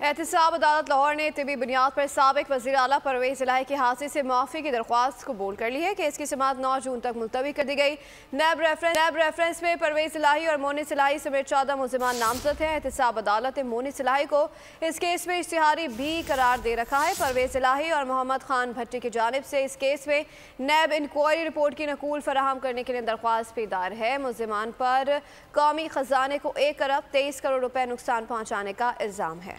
एहतसाब अदालत लाहौर ने तबी बुनियाद पर सबक वजी अला परवेज इलाही के हादसे से माफ़ी की दरख्वास्त कबूल कर ली है। केस की समात नौ जून तक मुलतवी कर दी गई। नैब रेफरेंस नैब रेफरेंस में परवेज इलाही और मोनी सिलाही समेत चौदह मुलजमान नामजद हैं। एहतसाब अदालत ने मोनी सिलाही को इस केस में इश्तहारी भी करार दे रखा है। परवेज इलाही और मोहम्मद खान भट्टी की जानब से इस केस में नैब इंक्वायरी रिपोर्ट की नकूल फराहम करने के लिए दरख्वास्त पेदार है। मुलजमान पर कौमी खजाने को एक अरब तेईस करोड़ रुपये नुकसान पहुँचाने का इल्ज़ाम है।